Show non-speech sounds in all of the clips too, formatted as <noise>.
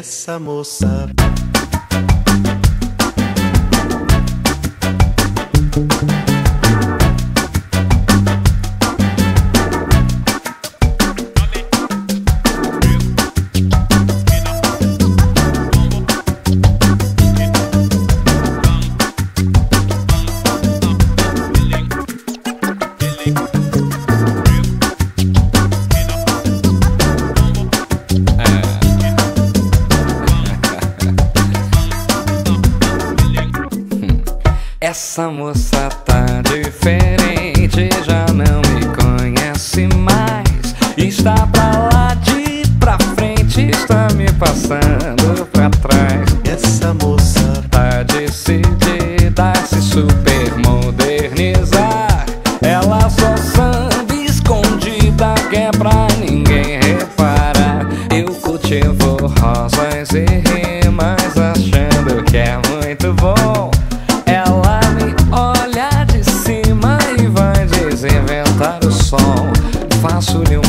Essa moça. Essa moça tá diferente, já não me conhece mais. Está pra lá de pra frente, está me passando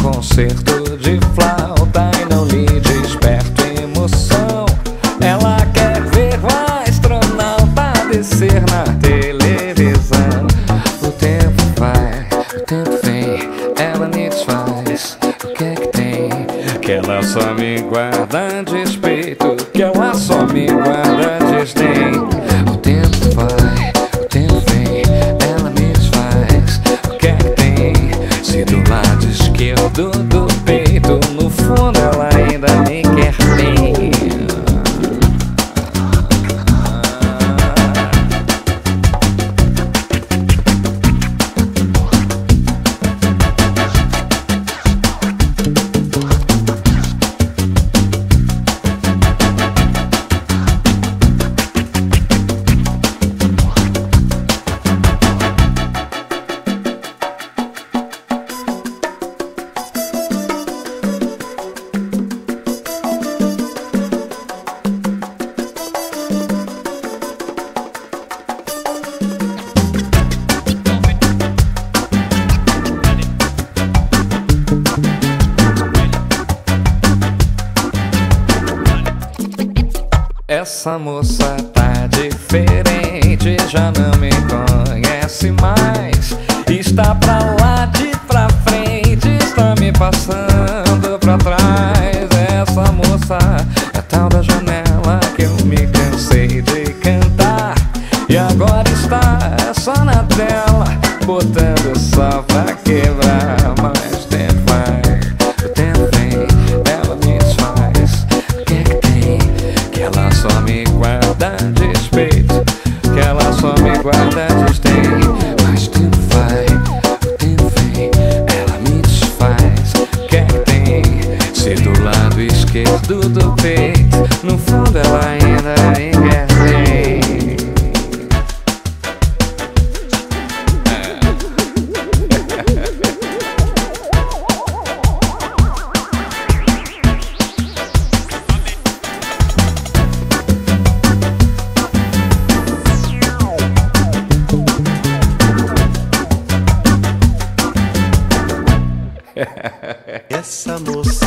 concerto de flauta e não lhe desperto emoção. Ela quer ver o astronauta descer na televisão. O tempo vai, o tempo vem, ela me desfaz. O que é que tem? Que ela só me guarda despeito, que ela só me guarda desdém. Essa moça tá diferente, já não me conhece mais. Está pra lá de pra frente, está me passando pra trás. Essa moça é tal da janela que eu me cansei de cantar. E agora está só na tela, botando só pra quebrar. <laughs> Essa moça